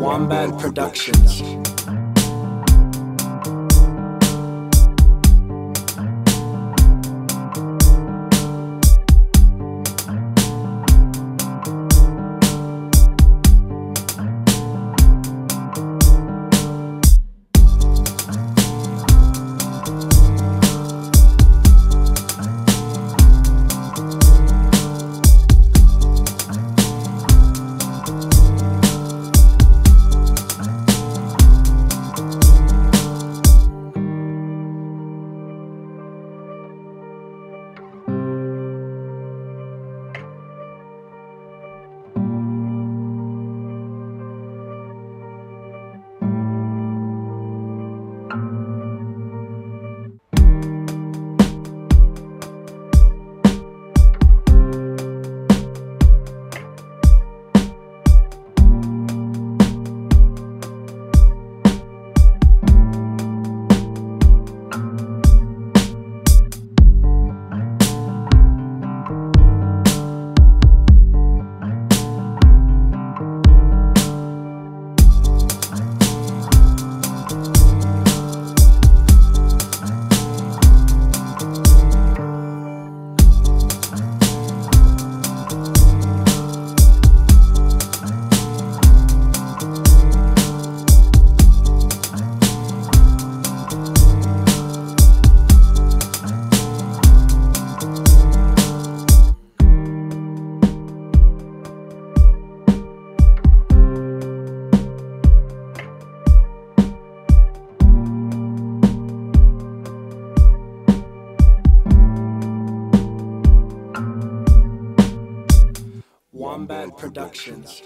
Wombat Productions. Wombat Productions.